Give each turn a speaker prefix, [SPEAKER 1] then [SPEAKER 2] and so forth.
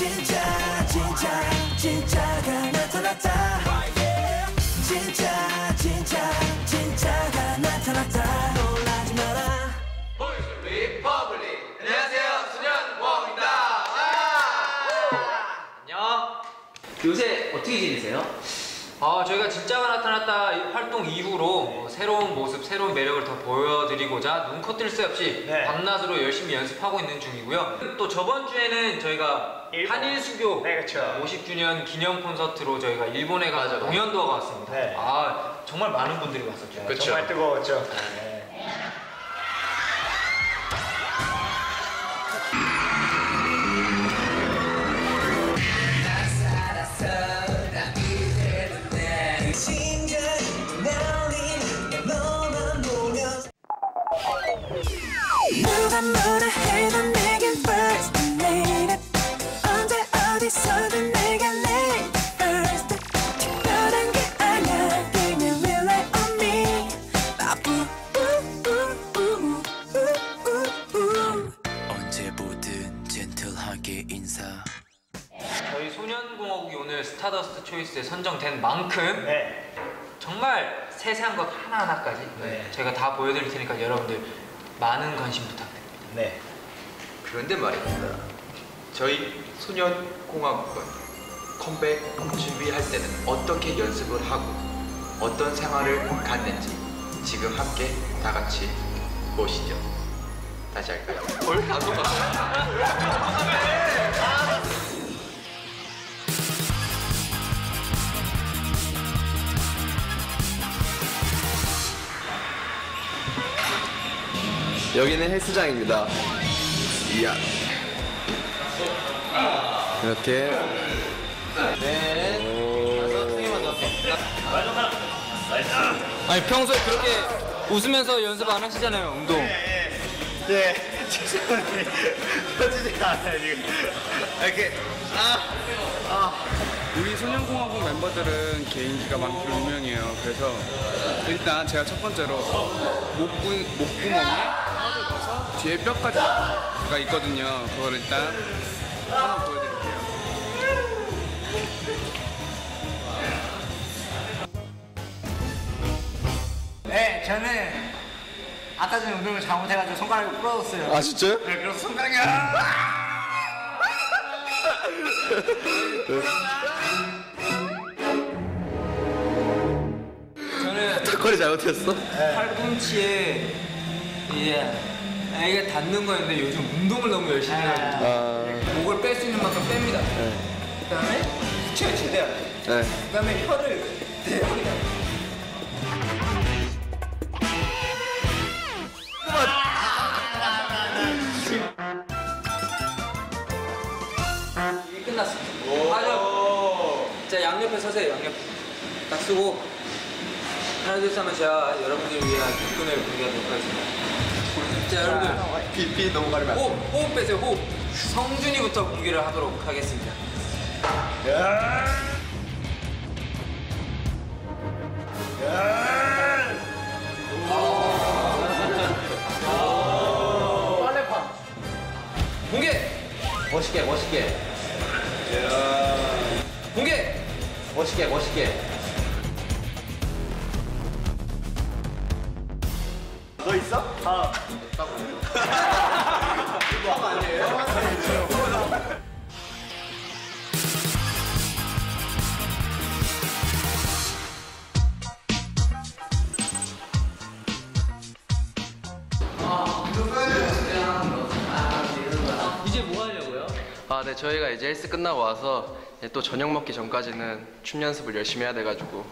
[SPEAKER 1] 진짜 진짜 진짜가 나타났다. 진짜 진짜 진짜가 나타났다. 놀라지 마라.
[SPEAKER 2] Boys Republic 안녕하세요. 소년공화국입니다.
[SPEAKER 3] 안녕. 요새 어떻게 지내세요? 아, 저희가 진짜가 나타났다 이 활동 이후로 뭐 새로운 모습, 새로운 매력을 더 보여드리고자 눈코 뜰 새 없이
[SPEAKER 4] 네.
[SPEAKER 3] 밤낮으로 열심히 연습하고 있는 중이고요. 또 저번 주에는 저희가
[SPEAKER 4] 일본.
[SPEAKER 3] 한일 수교
[SPEAKER 4] 네, 그쵸.
[SPEAKER 3] 50주년 기념 콘서트로 저희가 일본에 가서 공연도 왔습니다.
[SPEAKER 4] 네.
[SPEAKER 3] 아, 정말 많은 분들이 왔었죠.
[SPEAKER 2] 그쵸.
[SPEAKER 4] 정말 뜨거웠죠.
[SPEAKER 1] 뭐라 해도 내겐 first lady 언제 어디서든 내가 late first 특별한 게 아니야 Give me real light on me 나쁘
[SPEAKER 5] 언제 보든 젠틀하게 인사
[SPEAKER 3] 저희 소년공화국이 오늘 스타더스트 초이스에 선정된 만큼
[SPEAKER 4] 네.
[SPEAKER 3] 정말 세세한 것 하나하나까지
[SPEAKER 4] 네.
[SPEAKER 3] 제가 다 보여드릴 테니까 여러분들 많은 관심 부탁드립니다.
[SPEAKER 4] 네.
[SPEAKER 2] 그런데 말입니다 저희 소년공화국은 컴백 준비할 때는 어떻게 연습을 하고 어떤 생활을 갔는지 지금 함께 다 같이 보시죠 다시 할까요? 뭘? 안 똑같아요
[SPEAKER 6] 여기는 헬스장입니다. 이야. 이렇게.
[SPEAKER 7] 아니 평소에 그렇게 웃으면서 연습 안 하시잖아요 운동
[SPEAKER 4] 네. 죄송합니다. 터지지가 않아요, 지금. 이렇게.
[SPEAKER 8] 우리 소년공화국 멤버들은 개인기가 많기로 유명해요. 그래서 일단 제가 첫 번째로 목구, 목구멍에 뒤에 뼈까지가 있거든요. 그걸 일단 한번 보여드릴게요.
[SPEAKER 4] 네, 저는 아까 전에 운동을 잘못해가지고 손가락을 부러졌어요.
[SPEAKER 6] 아, 진짜요?
[SPEAKER 4] 네, 그래서 손가락이. 아!
[SPEAKER 3] 저는
[SPEAKER 6] 턱걸이 잘못했어?
[SPEAKER 3] 팔꿈치에 이게 아, 이게 닿는 거였는데 요즘 운동을 너무 열심히 해가지고
[SPEAKER 6] 아,
[SPEAKER 3] 목을 뺄 수 있는 만큼 뺍니다. 그다음에 척을 최대한.
[SPEAKER 6] 네.
[SPEAKER 3] 그다음에 혀를 대합니다. 이게 끝났습니다. 자 양옆에 서세요. 양옆에. 딱 쓰고 하나 둘셋 하면 제가 여러분들을 위한 뒷근을 공개하도록 하겠습니다. 자 여러분들
[SPEAKER 6] PP 넘어가면
[SPEAKER 3] 호흡 호흡 빼세요. 호흡. 성준이부터 공개를 하도록 하겠습니다. 공개!
[SPEAKER 2] 멋있게 멋있게
[SPEAKER 3] 공개!
[SPEAKER 2] 멋있게 멋있게
[SPEAKER 4] 너 있어? 아.
[SPEAKER 3] 이제 뭐 하려고요?
[SPEAKER 6] 아, 네. 저희가 이제 헬스 끝나고 와서 또 저녁 먹기 전까지는 춤 연습을 열심히 해야 돼가지고.